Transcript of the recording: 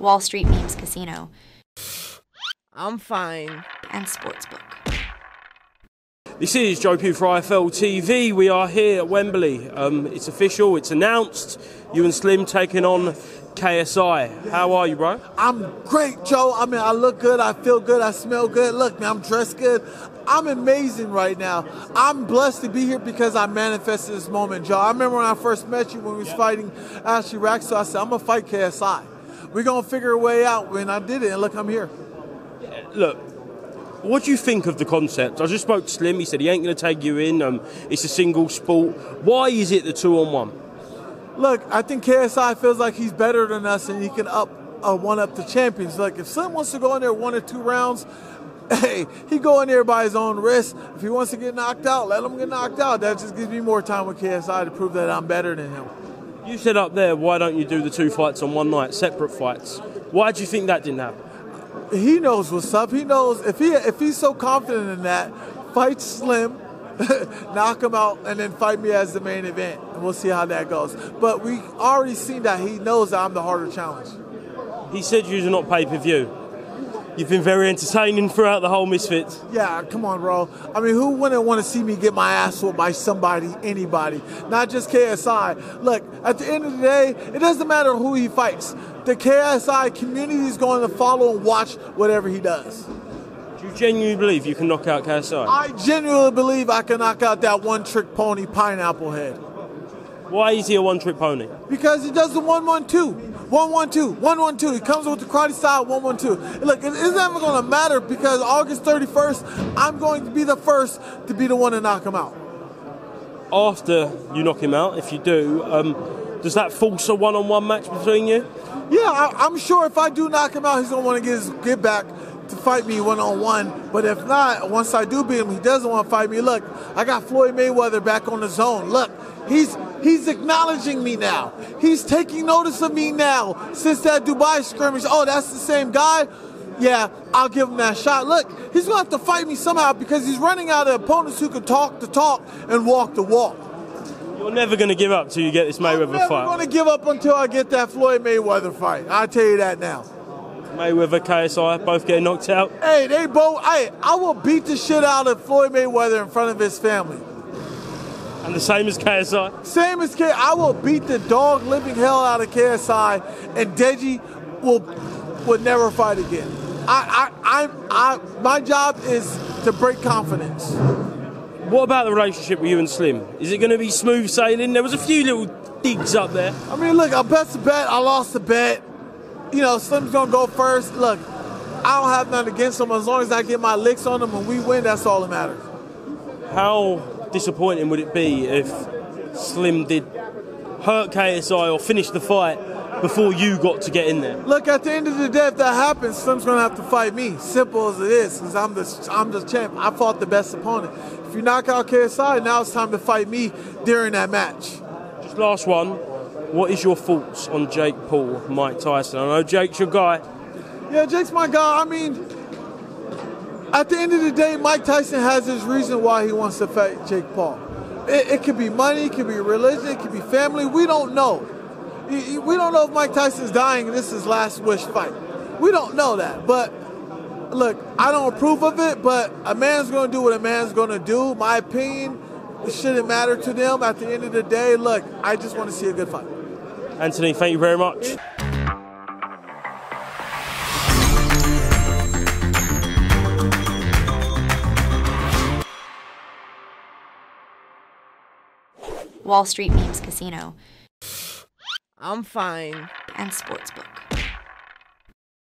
Wall Street Memes Casino, I'm fine. and Sportsbook. This is Joe Pugh for IFL TV. We are here at Wembley. Um, it's official, it's announced. You and Slim taking on KSI. How are you, bro? I'm great, Joe. I mean, I look good, I feel good, I smell good. Look, man, I'm dressed good. I'm amazing right now. I'm blessed to be here because I manifested this moment, Joe. I remember when I first met you when we was fighting Ashley Raxo, I said, I'm gonna fight KSI. We're gonna figure a way out. When I did it, and look, I'm here. Look, what do you think of the concept? I just spoke to Slim. He said he ain't going to take you in. Um, it's a single sport. Why is it the two on one? Look, I think KSI feels like he's better than us and he can up uh, one up the champions. Like if Slim wants to go in there one or two rounds, hey, he go in there by his own risk. If he wants to get knocked out, let him get knocked out. That just gives me more time with KSI to prove that I'm better than him. You said up there, why don't you do the two fights on one night, separate fights? Why do you think that didn't happen? He knows what's up. He knows if he if he's so confident in that, fight Slim, knock him out, and then fight me as the main event, and we'll see how that goes. But we already seen that he knows that I'm the harder challenge. He said you're not pay per view. You've been very entertaining throughout the whole Misfits. Yeah, come on, bro. I mean, who wouldn't want to see me get my ass whooped by somebody, anybody, not just KSI? Look, at the end of the day, it doesn't matter who he fights. The KSI community is going to follow and watch whatever he does. Do you genuinely believe you can knock out KSI? I genuinely believe I can knock out that one trick pony pineapple head Why is he a one trick pony? because he does the one one two. One one two, one one two. He comes with the karate style one one two. Look, it isn't even going to matter because August thirty first, I'm going to be the first to be the one to knock him out. After you knock him out, if you do, um, does that force a one on one match between you? Yeah, I, I'm sure if I do knock him out, he's gonna want to get his get back to fight me one on one. But if not, once I do beat him, he doesn't want to fight me. Look, I got Floyd Mayweather back on the zone. Look, he's he's acknowledging me now. He's taking notice of me now since that Dubai scrimmage. Oh, that's the same guy. Yeah, I'll give him that shot. Look, he's gonna have to fight me somehow because he's running out of opponents who can talk the talk and walk the walk. You're never going to give up till you get this Mayweather I'm Mayweather never fight. gonna give up until I get that Floyd Mayweather fight. I'll tell you that now. Mayweather, KSI, both getting knocked out. Hey, they both. Hey, I will beat the shit out of Floyd Mayweather in front of his family. And the same as KSI. Same as K. I will beat the dog living hell out of KSI, and Deji will will never fight again. I, I, I, I, my job is to break confidence. What about the relationship with you and Slim? Is it going to be smooth sailing? There was a few little digs up there. I mean, look, I bet the bet. I lost the bet. You know, Slim's gonna go first. Look, I don't have nothing against him as long as I get my licks on him and we win. That's all that matters. How disappointing would it be if Slim did hurt KSI or finish the fight before you got to get in there? Look, at the end of the day, if that happens, Slim's gonna have to fight me. Simple as it is, because I'm the I'm the champ. I fought the best opponent. If you knock out KSI, now it's time to fight me during that match. Just last one. What is your thoughts on Jake Paul, Mike Tyson? I know Jake's your guy. Yeah, Jake's my guy. I mean, at the end of the day, Mike Tyson has his reason why he wants to fight Jake Paul. It, it could be money, it could be religion, it could be family. We don't know. We don't know if Mike Tyson's dying and this is his last wish fight. We don't know that. But look, I don't approve of it, but a man's going to do what a man's going to do. My opinion, it shouldn't matter to them. At the end of the day, look, I just want to see a good fight. Anthony, thank you very much. Wall Street Memes Casino, I'm fine. and Sportsbook.